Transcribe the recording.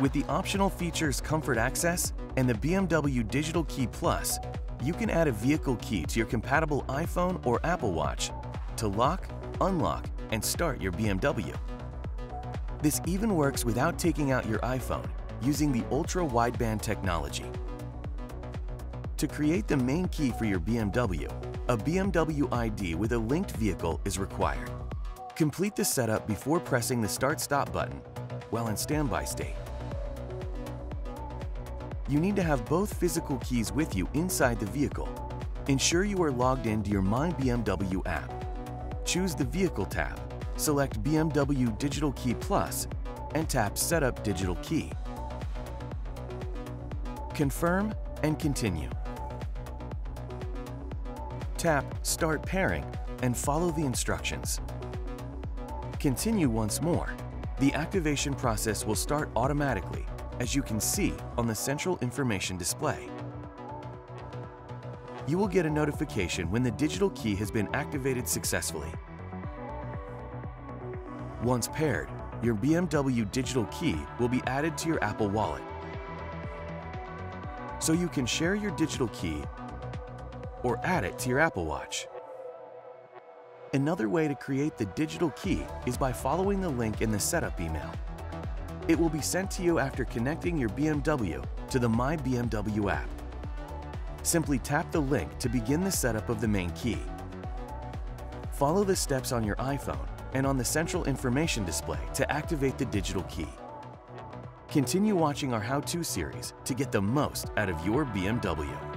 With the optional features Comfort Access and the BMW Digital Key Plus, you can add a vehicle key to your compatible iPhone or Apple Watch to lock, unlock, and start your BMW. This even works without taking out your iPhone using the ultra-wideband technology. To create the main key for your BMW, a BMW ID with a linked vehicle is required. Complete the setup before pressing the Start-Stop button while in standby state. You need to have both physical keys with you inside the vehicle. Ensure you are logged into your My BMW app. Choose the Vehicle tab, select BMW Digital Key Plus, and tap Setup Digital Key. Confirm and continue. Tap Start Pairing and follow the instructions. Continue once more. The activation process will start automatically, as you can see on the central information display. You will get a notification when the digital key has been activated successfully. Once paired, your BMW digital key will be added to your Apple Wallet. So you can share your digital key or add it to your Apple Watch. Another way to create the digital key is by following the link in the setup email. It will be sent to you after connecting your BMW to the My BMW app. Simply tap the link to begin the setup of the main key. Follow the steps on your iPhone and on the central information display to activate the digital key. Continue watching our how-to series to get the most out of your BMW.